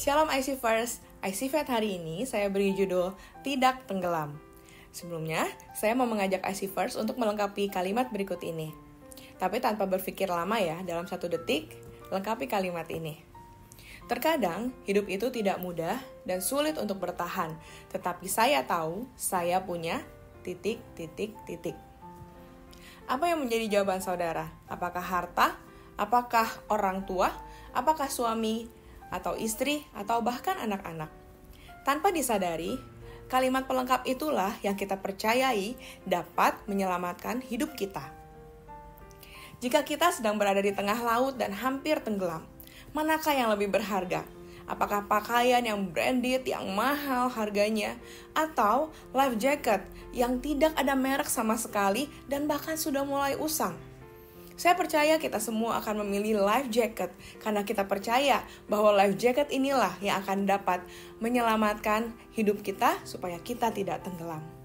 Shalom IC First, IC Vet hari ini saya beri judul Tidak Tenggelam. Sebelumnya, saya mau mengajak IC First untuk melengkapi kalimat berikut ini. Tapi tanpa berpikir lama ya, dalam satu detik, lengkapi kalimat ini. Terkadang, hidup itu tidak mudah dan sulit untuk bertahan, tetapi saya tahu saya punya titik, titik, titik. Apa yang menjadi jawaban saudara? Apakah harta? Apakah orang tua? Apakah suami? atau istri, atau bahkan anak-anak. Tanpa disadari, kalimat pelengkap itulah yang kita percayai dapat menyelamatkan hidup kita. Jika kita sedang berada di tengah laut dan hampir tenggelam, manakah yang lebih berharga? Apakah pakaian yang branded, yang mahal harganya, atau life jacket yang tidak ada merek sama sekali dan bahkan sudah mulai usang? Saya percaya kita semua akan memilih life jacket karena kita percaya bahwa life jacket inilah yang akan dapat menyelamatkan hidup kita supaya kita tidak tenggelam.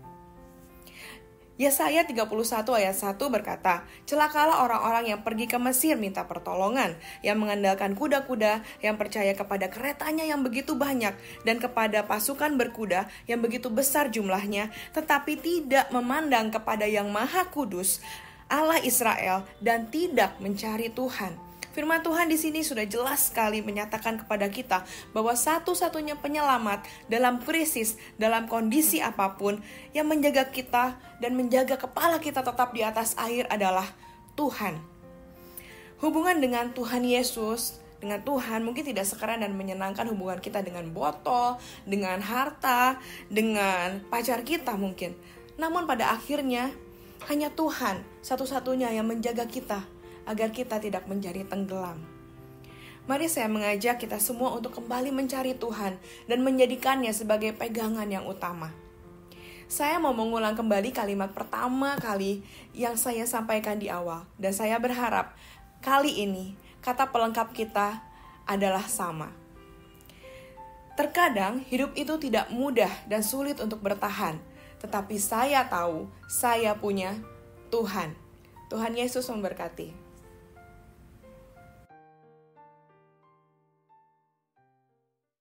Yesaya 31 ayat 1 berkata, Celakalah orang-orang yang pergi ke Mesir minta pertolongan, yang mengandalkan kuda-kuda, yang percaya kepada keretanya yang begitu banyak, dan kepada pasukan berkuda yang begitu besar jumlahnya, tetapi tidak memandang kepada yang maha kudus, Allah Israel dan tidak mencari Tuhan. Firman Tuhan di sini sudah jelas sekali menyatakan kepada kita bahwa satu-satunya penyelamat dalam krisis, dalam kondisi apa pun yang menjaga kita dan menjaga kepala kita tetap di atas air adalah Tuhan. Hubungan dengan Tuhan Yesus dengan Tuhan mungkin tidak sekeren dan menyenangkan hubungan kita dengan botol, dengan harta, dengan pacar kita mungkin. Namun pada akhirnya hanya Tuhan satu-satunya yang menjaga kita agar kita tidak menjadi tenggelam. Mari saya mengajak kita semua untuk kembali mencari Tuhan dan menjadikannya sebagai pegangan yang utama. Saya mau mengulang kembali kalimat pertama kali yang saya sampaikan di awal, dan saya berharap kali ini kata pelengkap kita adalah sama. Terkadang hidup itu tidak mudah dan sulit untuk bertahan, tetapi saya tahu saya punya Tuhan. Tuhan Yesus memberkati.